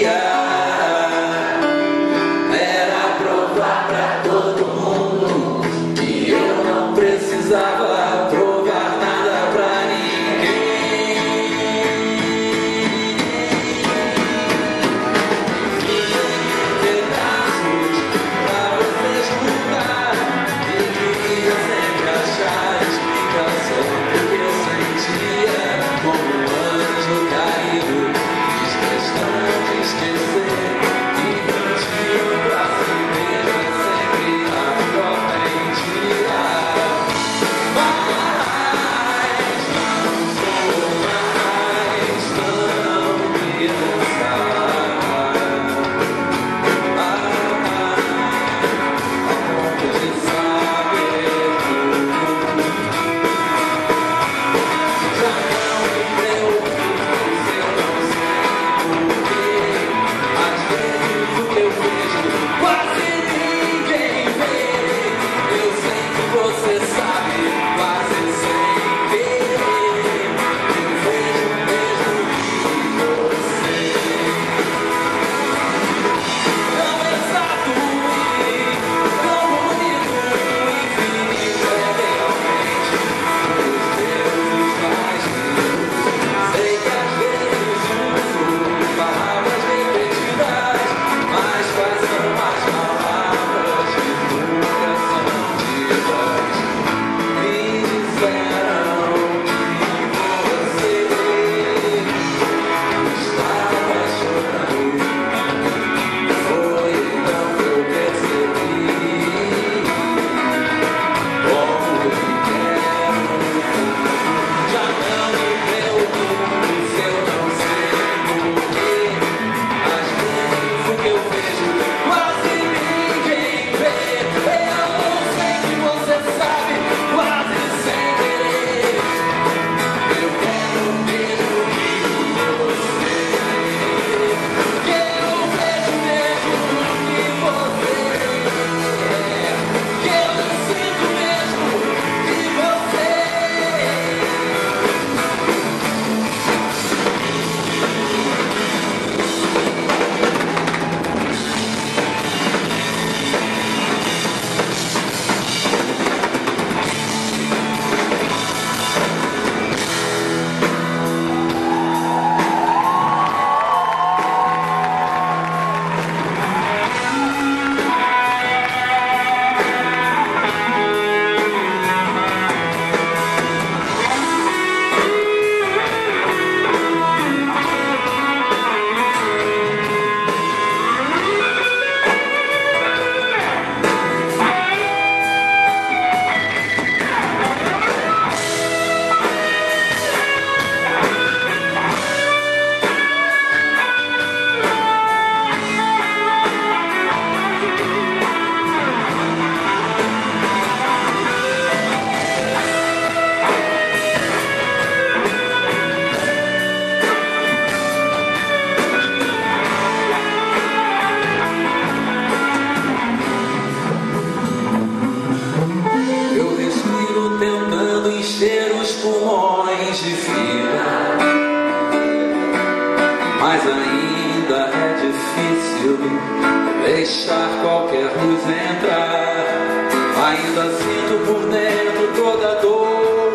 Yeah. milhões de fios, mas ainda é difícil deixar qualquer luz entrar. Ainda sinto por dentro toda a dor.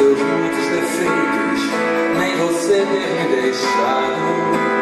Seus muitos defeitos, nem você ter me deixado,